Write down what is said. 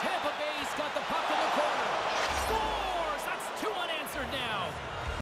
Tampa Bay